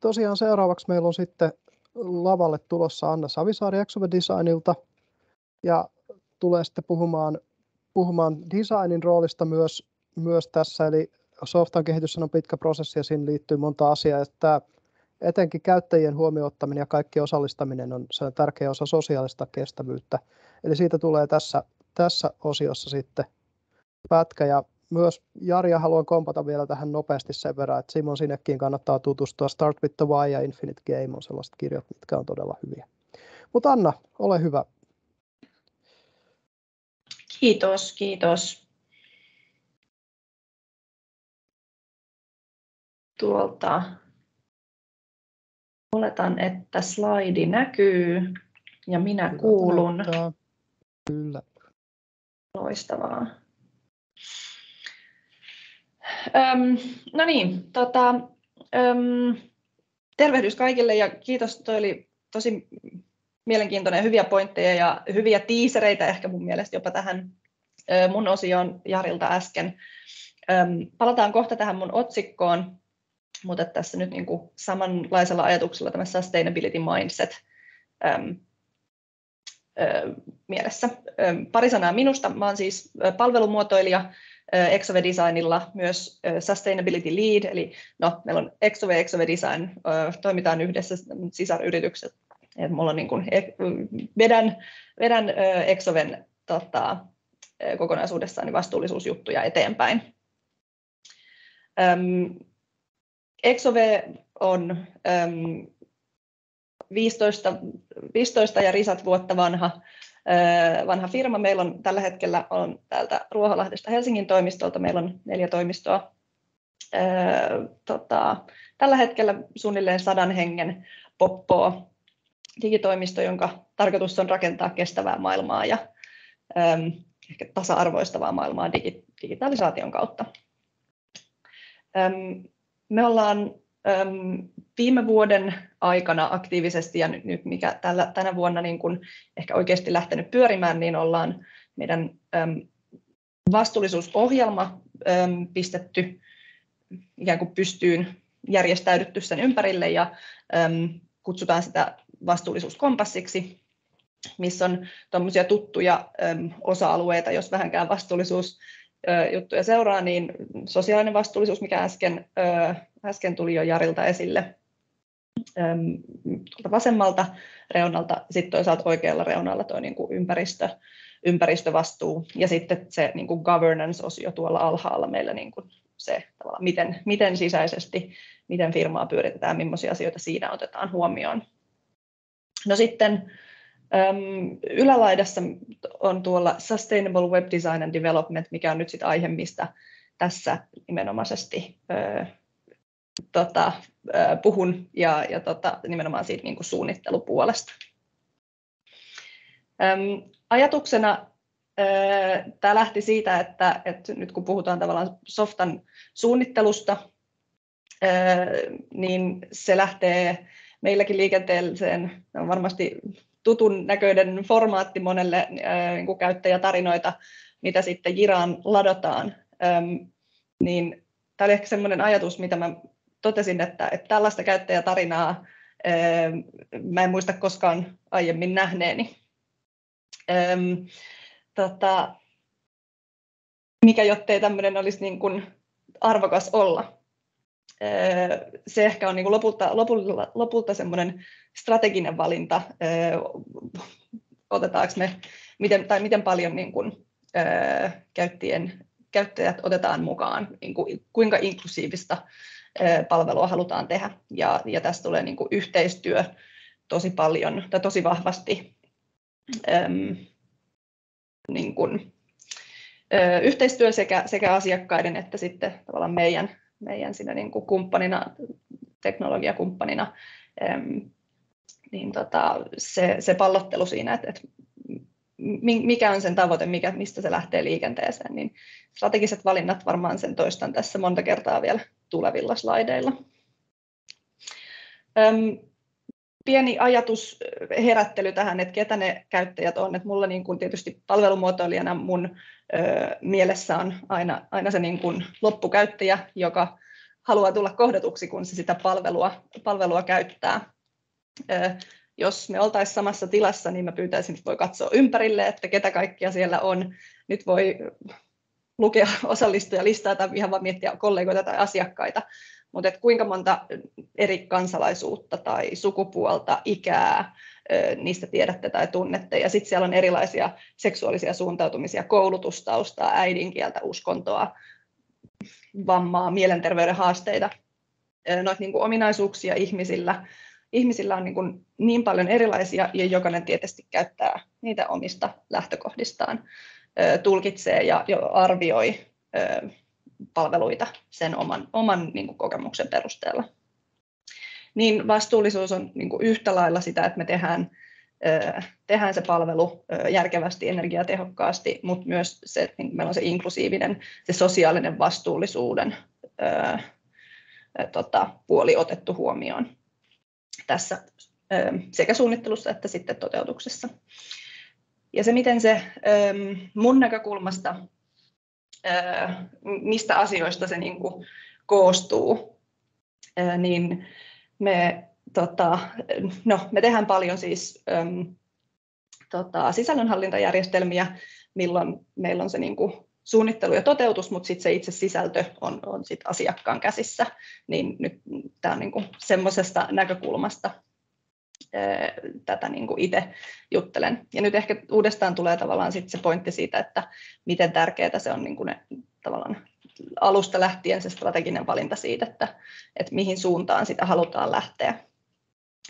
tosiaan seuraavaksi meillä on sitten lavalle tulossa Anna Savisaari Exove Designilta. Ja tulee sitten puhumaan, puhumaan designin roolista myös, myös tässä, eli softan kehitys on pitkä prosessi ja siinä liittyy monta asiaa, että etenkin käyttäjien huomioottaminen ja kaikki osallistaminen on, se on tärkeä osa sosiaalista kestävyyttä. Eli siitä tulee tässä, tässä osiossa sitten pätkä. Ja myös Jaria haluan kompata vielä tähän nopeasti sen verran, että Simon sinnekin kannattaa tutustua. Start with the Why ja Infinite Game on sellaiset kirjat, mitkä on todella hyviä. Mutta Anna, ole hyvä. Kiitos, kiitos. Tuolta oletan, että slaidi näkyy ja minä Kyllä, kuulun. Kyllä. Loistavaa. Öm, no niin, tota, öm, tervehdys kaikille ja kiitos, toi oli tosi mielenkiintoinen, hyviä pointteja ja hyviä tiisereitä ehkä mun mielestä jopa tähän mun osioon Jarilta äsken. Öm, palataan kohta tähän mun otsikkoon, mutta tässä nyt niin kuin samanlaisella ajatuksella tämä sustainability mindset öm, ö, mielessä. Öm, pari sanaa minusta. Mä olen siis palvelumuotoilija, Exove Designilla myös Sustainability Lead, eli no, meillä on Exove, Exove Design, toimitaan yhdessä sisaryritykset. Et mulla on niin kuin, e, vedän, vedän Exoven tota, kokonaisuudessaan vastuullisuusjuttuja eteenpäin. Exove on 15, 15 ja risat vuotta vanha vanha firma. Meillä on tällä hetkellä on täältä Ruoholahdesta Helsingin toimistolta, meillä on neljä toimistoa. Tota, tällä hetkellä suunnilleen sadan hengen poppoa digitoimisto, jonka tarkoitus on rakentaa kestävää maailmaa ja ehkä tasa-arvoistavaa maailmaa digitalisaation kautta. me ollaan viime vuoden aikana aktiivisesti ja nyt mikä tällä, tänä vuonna niin kun ehkä oikeasti lähtenyt pyörimään, niin ollaan meidän vastuullisuusohjelma pistetty ikään kuin pystyyn järjestäydytty sen ympärille ja kutsutaan sitä vastuullisuuskompassiksi, missä on tuommoisia tuttuja osa-alueita, jos vähänkään vastuullisuus juttuja seuraa, niin sosiaalinen vastuullisuus, mikä äsken, äsken tuli jo Jarilta esille tuolta vasemmalta reunalta, sitten toisaalta oikealla reunalla tuo niin kuin ympäristö, ympäristövastuu ja sitten se niin kuin governance-osio tuolla alhaalla meillä niin kuin se, miten, miten sisäisesti, miten firmaa pyöritetään, millaisia asioita siinä otetaan huomioon. No sitten Ylälaidassa on tuolla Sustainable Web Design and Development, mikä on nyt sitten aihe, mistä tässä nimenomaisesti tota, puhun ja, ja tota, nimenomaan siitä niin kuin suunnittelupuolesta. Öm, ajatuksena tämä lähti siitä, että, että nyt kun puhutaan tavallaan softan suunnittelusta, niin se lähtee meilläkin liikenteeseen, on varmasti tutun näköinen formaatti monelle niin kuin käyttäjätarinoita, mitä sitten Jiraan ladataan. Niin tämä oli ehkä sellainen ajatus, mitä mä totesin, että, että tällaista käyttäjätarinaa mä en muista koskaan aiemmin nähneeni. Tota, mikä jottei tämmöinen olisi niin kuin arvokas olla se ehkä on niin kuin lopulta, lopulta, lopulta semmoinen strateginen valinta, otetaanko me, miten, tai miten paljon niin kuin, käyttäjien, käyttäjät otetaan mukaan, niin kuin, kuinka inklusiivista palvelua halutaan tehdä. Ja, ja tästä tulee niin kuin yhteistyö tosi paljon tai tosi vahvasti äm, niin kuin, ö, yhteistyö sekä, sekä asiakkaiden että sitten tavallaan meidän meidän siinä niin kuin kumppanina, teknologiakumppanina, niin tota, se, se pallottelu siinä, että, että mikä on sen tavoite, mikä, mistä se lähtee liikenteeseen, niin strategiset valinnat varmaan sen toistan tässä monta kertaa vielä tulevilla slaideilla. Öm, pieni ajatus herättely tähän, että ketä ne käyttäjät on. Että mulla niin kuin tietysti palvelumuotoilijana mun ö, mielessä on aina, aina se niin kuin loppukäyttäjä, joka haluaa tulla kohdatuksi, kun se sitä palvelua, palvelua käyttää. Jos me oltaisiin samassa tilassa, niin mä pyytäisin, että voi katsoa ympärille, että ketä kaikkia siellä on. Nyt voi lukea osallistujalistaa tai ihan vaan miettiä kollegoita tai asiakkaita, mutta kuinka monta eri kansalaisuutta tai sukupuolta, ikää, niistä tiedätte tai tunnette. Ja sitten siellä on erilaisia seksuaalisia suuntautumisia, koulutustaustaa, äidinkieltä, uskontoa, vammaa, mielenterveyden haasteita, noita niin ominaisuuksia ihmisillä. Ihmisillä on niin, kuin niin paljon erilaisia ja jokainen tietysti käyttää niitä omista lähtökohdistaan, tulkitsee ja arvioi palveluita sen oman, oman niin kuin kokemuksen perusteella. Niin vastuullisuus on niin kuin yhtä lailla sitä, että me tehdään, tehdään se palvelu järkevästi, energiatehokkaasti, mutta myös se, niin meillä on se inklusiivinen, se sosiaalinen vastuullisuuden tota, puoli otettu huomioon tässä sekä suunnittelussa että sitten toteutuksessa. Ja se, miten se mun näkökulmasta mistä asioista se niin kuin koostuu, niin me, tota, no, me tehdään paljon siis tota, sisällönhallintajärjestelmiä, milloin meillä on se niin kuin suunnittelu ja toteutus, mutta sitten se itse sisältö on, on sit asiakkaan käsissä. Niin nyt tämä on niin semmoisesta näkökulmasta tätä niin kuin itse juttelen. Ja nyt ehkä uudestaan tulee tavallaan sit se pointti siitä, että miten tärkeää se on niin kuin ne, tavallaan alusta lähtien se strateginen valinta siitä, että, että mihin suuntaan sitä halutaan lähteä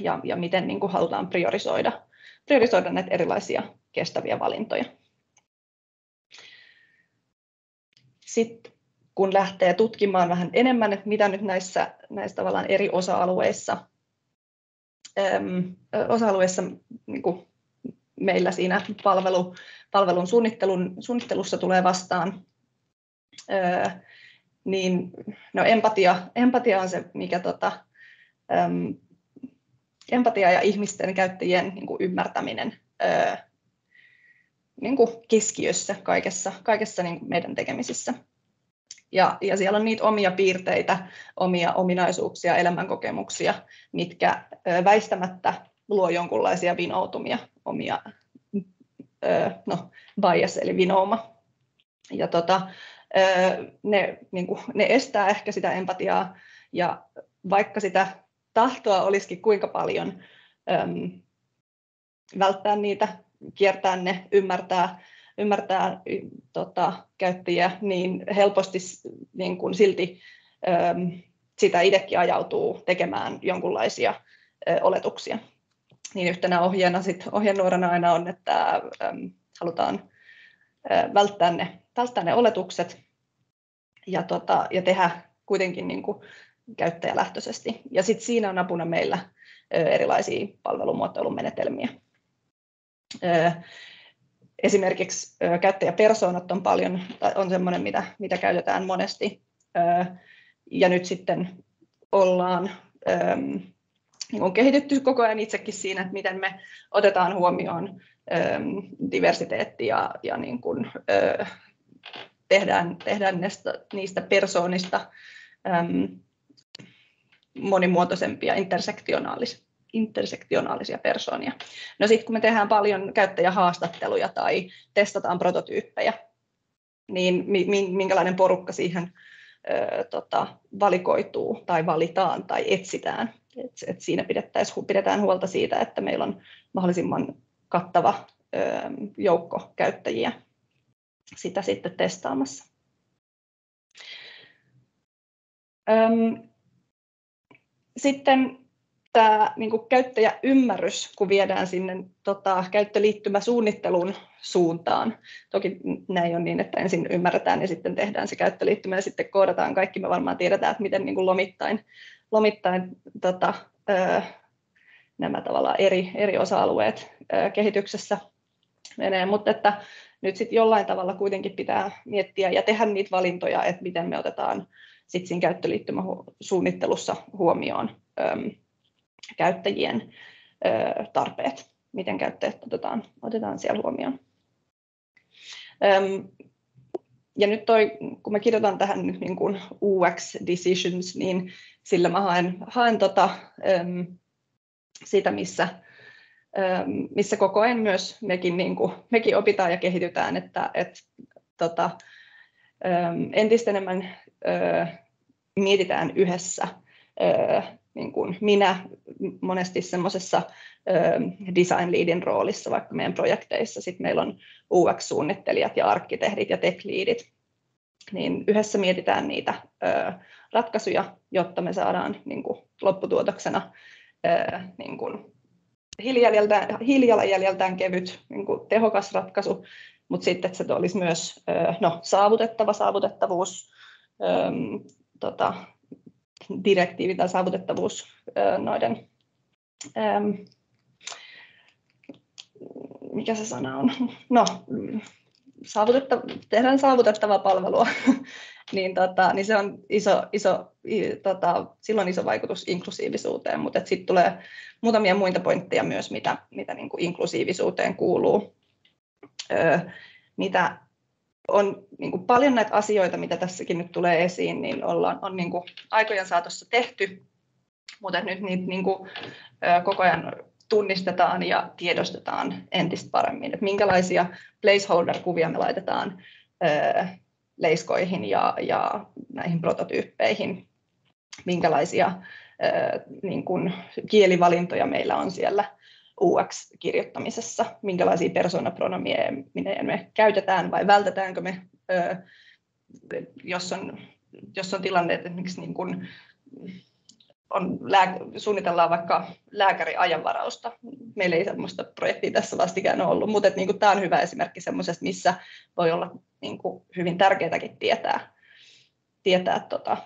ja, ja miten niin kuin halutaan priorisoida, priorisoida näitä erilaisia kestäviä valintoja. Sitten kun lähtee tutkimaan vähän enemmän, että mitä nyt näissä, näissä tavallaan eri osa-alueissa osa-alueessa niin kuin meillä siinä palvelu, palvelun suunnittelun, suunnittelussa tulee vastaan, niin no empatia, empatia on se, mikä tota, empatia ja ihmisten käyttäjien niin kuin ymmärtäminen niin kuin keskiössä kaikessa, kaikessa niin kuin meidän tekemisissä. Ja, ja siellä on niitä omia piirteitä, omia ominaisuuksia, elämänkokemuksia, mitkä väistämättä luo jonkunlaisia vinoutumia, omia no, bias eli vinouma. Ja tota, ne, niin kuin, ne estää ehkä sitä empatiaa, ja vaikka sitä tahtoa olisikin kuinka paljon äm, välttää niitä, kiertää ne, ymmärtää, ymmärtää tota, käyttäjiä, niin helposti niin kuin silti äm, sitä itsekin ajautuu tekemään jonkunlaisia oletuksia. Niin yhtenä ohjeena sit, ohjenuorana aina on, että äm, halutaan ä, välttää, ne, välttää ne oletukset ja, tota, ja tehdä kuitenkin niin kuin käyttäjälähtöisesti. Ja sitten siinä on apuna meillä erilaisia palvelumuotoilun menetelmiä esimerkiksi käyttäjäpersoonat on paljon, on semmoinen, mitä, mitä käytetään monesti. Ja nyt sitten ollaan niin kehitetty koko ajan itsekin siinä, että miten me otetaan huomioon diversiteetti ja, ja niin kuin, tehdään, tehdään niistä, niistä persoonista monimuotoisempia, intersektionaalisia intersektionaalisia persoonia. No sitten kun me tehdään paljon käyttäjähaastatteluja tai testataan prototyyppejä, niin minkälainen porukka siihen ö, tota, valikoituu tai valitaan tai etsitään. Et, et siinä pidetään huolta siitä, että meillä on mahdollisimman kattava ö, joukko käyttäjiä sitä sitten testaamassa. Öm, sitten tämä niin kuin käyttäjäymmärrys, kun viedään sinne tota, käyttöliittymäsuunnittelun suuntaan. Toki näin on niin, että ensin ymmärretään ja sitten tehdään se käyttöliittymä ja sitten koodataan kaikki. Me varmaan tiedetään, että miten niin kuin lomittain, lomittain tota, ö, nämä tavallaan eri, eri osa-alueet ö, kehityksessä menee, mutta että nyt sitten jollain tavalla kuitenkin pitää miettiä ja tehdä niitä valintoja, että miten me otetaan sitten siinä käyttöliittymäsuunnittelussa huomioon käyttäjien tarpeet, miten käyttäjät otetaan, otetaan siellä huomioon. ja nyt toi, kun mä kirjoitan tähän nyt niin kuin UX decisions, niin sillä mä haen, haen tota, sitä, missä, missä koko ajan myös mekin, niin kuin, mekin opitaan ja kehitytään, että et, tota, entistä enemmän mietitään yhdessä. Niin kuin minä monesti semmoisessa design leadin roolissa vaikka meidän projekteissa. Sitten meillä on UX-suunnittelijat ja arkkitehdit ja tech leadit. Niin yhdessä mietitään niitä ratkaisuja, jotta me saadaan niin kuin lopputuotoksena niin kuin hiilijalanjäljeltään, hiilijalanjäljeltään kevyt, niin kuin tehokas ratkaisu, mutta sitten että se olisi myös no, saavutettava saavutettavuus, tota, direktiivi tai saavutettavuus noiden mikä se sana on, no, saavutetta, tehdään saavutettavaa palvelua, niin, tota, niin se on iso, iso, tota, silloin iso vaikutus inklusiivisuuteen, mutta sitten tulee muutamia muita pointteja myös, mitä, mitä niin kuin inklusiivisuuteen kuuluu. Öö, mitä on niin kuin paljon näitä asioita, mitä tässäkin nyt tulee esiin, niin ollaan, on niin kuin aikojen saatossa tehty, mutta nyt niitä niin kuin, koko ajan tunnistetaan ja tiedostetaan entistä paremmin, että minkälaisia placeholder-kuvia me laitetaan leiskoihin ja, ja näihin prototyyppeihin, minkälaisia niin kuin kielivalintoja meillä on siellä UX-kirjoittamisessa, minkälaisia persoonapronomia me käytetään vai vältetäänkö me, jos on, jos on tilanne, että esimerkiksi niin kuin on lää, suunnitellaan vaikka lääkäriajanvarausta. Meillä ei sellaista projektia tässä vastikään ollut, mutta niin tämä on hyvä esimerkki sellaisesta, missä voi olla niin kuin, hyvin tärkeääkin tietää, tietää tota,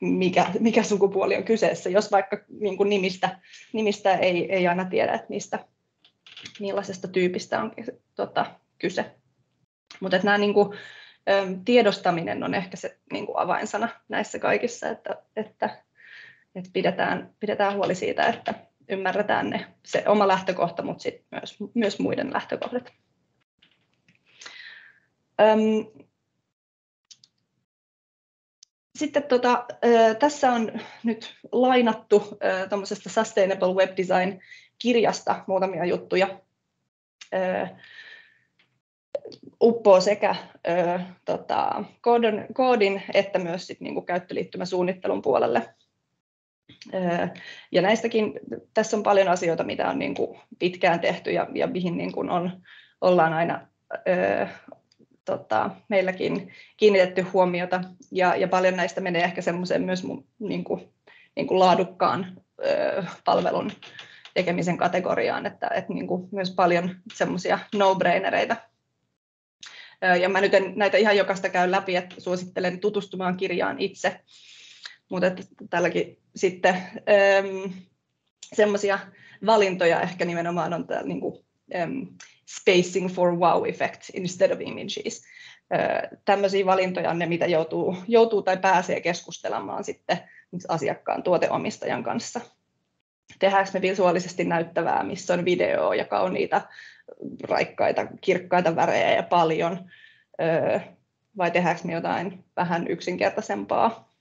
mikä, mikä sukupuoli on kyseessä, jos vaikka niin kuin nimistä, nimistä ei, ei aina tiedä, että mistä, millaisesta tyypistä on tota, kyse. Mutta nämä niin kuin, tiedostaminen on ehkä se niin kuin avainsana näissä kaikissa, että, että että pidetään, pidetään huoli siitä, että ymmärretään ne, se oma lähtökohta, mutta sit myös, myös muiden lähtökohdat. Öm, sitten tota, tässä on nyt lainattu tuommoisesta Sustainable Web Design-kirjasta muutamia juttuja. Uppoo sekä tota, koodin, koodin että myös sit niinku käyttöliittymäsuunnittelun puolelle ja näistäkin, tässä on paljon asioita, mitä on niin kuin pitkään tehty ja, ja mihin niin kuin on, ollaan aina ö, tota, meilläkin kiinnitetty huomiota. Ja, ja paljon näistä menee ehkä semmoiseen myös niin kuin, niin kuin laadukkaan ö, palvelun tekemisen kategoriaan, että, että niin kuin myös paljon semmoisia no-brainereita. Ja mä nyt en näitä ihan jokaista käy läpi, että suosittelen tutustumaan kirjaan itse mutta tälläkin sitten ähm, semmoisia valintoja ehkä nimenomaan on täällä niin kuin, um, spacing for wow effect instead of images. Äh, tämmöisiä valintoja on ne, mitä joutuu, joutuu tai pääsee keskustelemaan sitten asiakkaan tuoteomistajan kanssa. Tehdäänkö me visuaalisesti näyttävää, missä on video ja kauniita, raikkaita, kirkkaita värejä ja paljon, äh, vai tehdäänkö me jotain vähän yksinkertaisempaa,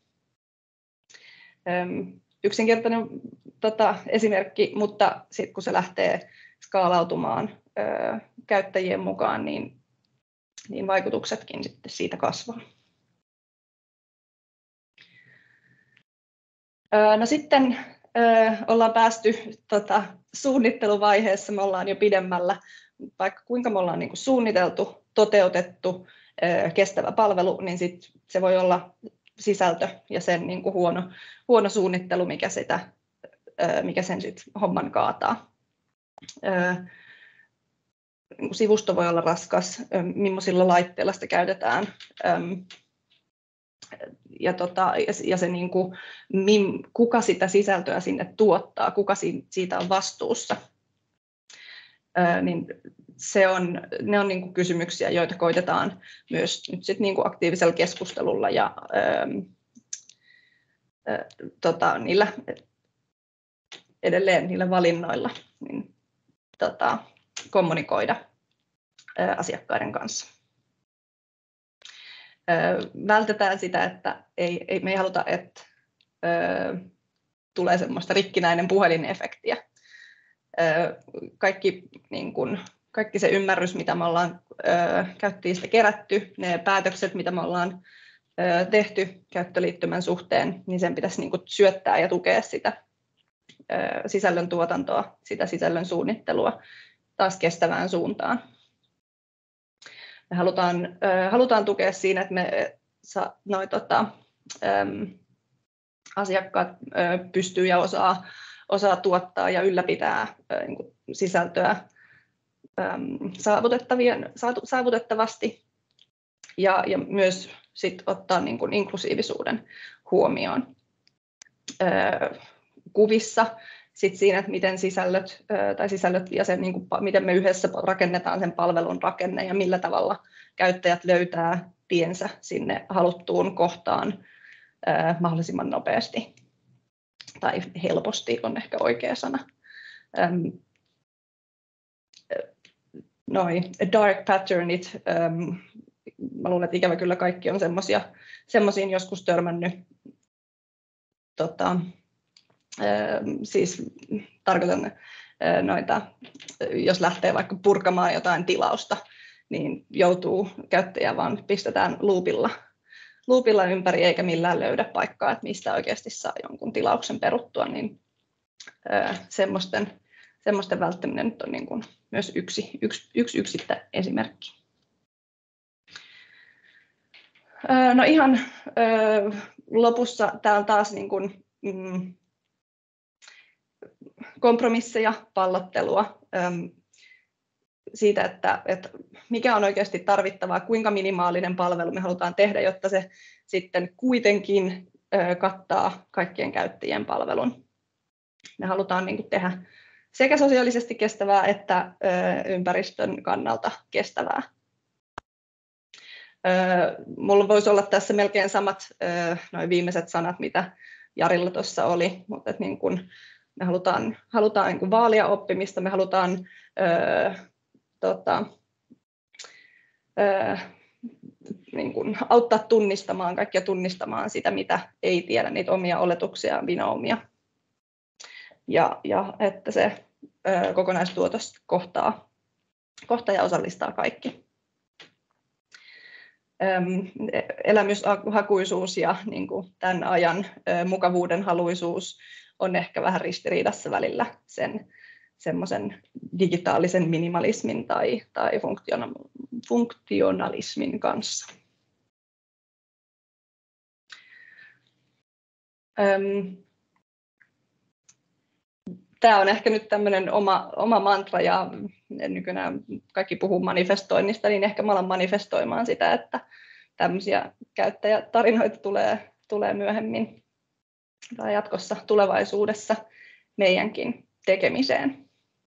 yksinkertainen tota, esimerkki, mutta sitten kun se lähtee skaalautumaan ö, käyttäjien mukaan, niin, niin vaikutuksetkin sitten siitä kasvaa. Ö, no sitten ö, ollaan päästy tota, suunnitteluvaiheessa, me ollaan jo pidemmällä, vaikka kuinka me ollaan niin kuin suunniteltu, toteutettu ö, kestävä palvelu, niin sit se voi olla sisältö ja sen niin kuin huono, huono suunnittelu, mikä, sitä, mikä sen sit homman kaataa. Niin sivusto voi olla raskas, millaisilla laitteilla sitä käytetään, ja, tota, ja se niin kuin, kuka sitä sisältöä sinne tuottaa, kuka siitä on vastuussa, niin se on, ne on niin kuin kysymyksiä, joita koitetaan myös nyt sit niin kuin aktiivisella keskustelulla ja ää, tota, niillä, edelleen niillä valinnoilla niin, tota, kommunikoida ää, asiakkaiden kanssa. vältetään sitä, että ei, ei, me ei haluta, että ö, tulee semmoista rikkinäinen puhelinefektiä. Kaikki, niin kun, kaikki se ymmärrys, mitä me ollaan käyttäjistä kerätty, ne päätökset, mitä me ollaan tehty käyttöliittymän suhteen, niin sen pitäisi niin syöttää ja tukea sitä sisällön tuotantoa, sitä sisällön suunnittelua taas kestävään suuntaan. Me halutaan, halutaan tukea siinä, että me noi, tota, asiakkaat pystyy ja osaa, osaa tuottaa ja ylläpitää niin sisältöä saavutettavien, saavutettavasti. Ja, ja myös sit ottaa niin kuin inklusiivisuuden huomioon kuvissa. Sit siinä, että miten sisällöt, tai sisällöt ja se, niin kuin, miten me yhdessä rakennetaan sen palvelun rakenne ja millä tavalla käyttäjät löytää tiensä sinne haluttuun kohtaan mahdollisimman nopeasti tai helposti on ehkä oikea sana. Noin dark patternit, mä luulen, että ikävä kyllä kaikki on semmoisiin joskus törmännyt tota, siis tarkoitan noita, jos lähtee vaikka purkamaan jotain tilausta, niin joutuu käyttäjä vaan pistetään loopilla, loopilla ympäri eikä millään löydä paikkaa, että mistä oikeasti saa jonkun tilauksen peruttua, niin semmoisten, semmoisten välttäminen nyt on niin kuin myös yksi, yksi, yksi esimerkki. No ihan lopussa on taas niin kuin, mm, kompromisseja, pallottelua siitä, että, että mikä on oikeasti tarvittavaa, kuinka minimaalinen palvelu me halutaan tehdä, jotta se sitten kuitenkin kattaa kaikkien käyttäjien palvelun. Me halutaan niin kuin tehdä sekä sosiaalisesti kestävää että ympäristön kannalta kestävää. Mulla voisi olla tässä melkein samat noin viimeiset sanat, mitä Jarilla tuossa oli, mutta niin kuin me halutaan, halutaan niin kuin vaalia oppimista, me halutaan tota, öö, niin kuin auttaa tunnistamaan kaikkia tunnistamaan sitä, mitä ei tiedä, niitä omia oletuksia, vinoomia. Ja, ja että se ö, kokonaistuotos kohtaa, kohtaa ja osallistaa kaikki. Elämyshakuisuus ja niin kuin tämän ajan ö, mukavuuden haluisuus on ehkä vähän ristiriidassa välillä sen semmoisen digitaalisen minimalismin tai, tai funktionalismin kanssa. Tämä on ehkä nyt tämmöinen oma, oma mantra ja nykyään kaikki puhuu manifestoinnista, niin ehkä mä alan manifestoimaan sitä, että tämmöisiä käyttäjätarinoita tulee, tulee myöhemmin tai jatkossa tulevaisuudessa meidänkin tekemiseen.